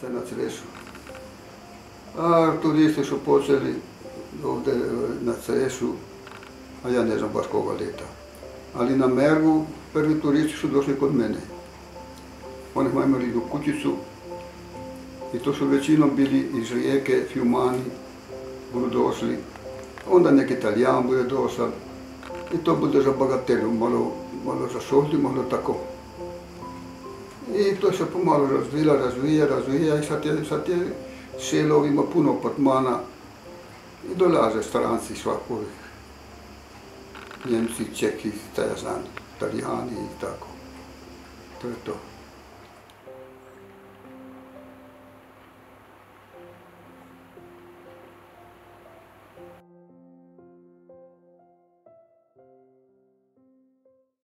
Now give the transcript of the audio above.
te na Crešu. A turisti su počeli ovdje na Crešu, a ja ne znam baš koga leta. Ali na Mergu prvi turisti su došli kod mene. Oni smo imali jednu kućicu i to su većinom bili iz Rijeke, Fjumani, budu došli. Onda neki Italijan bude došao. I to bude za bagatelju, malo, malo za šolti, malo tako. I to se pomalo razvila, razvija, razvija i sad je, sad je selo ima puno apartmana i dolaze stranci svakovih. Njemci, Čeki, šta ja znam, Italijani i tako. To je to.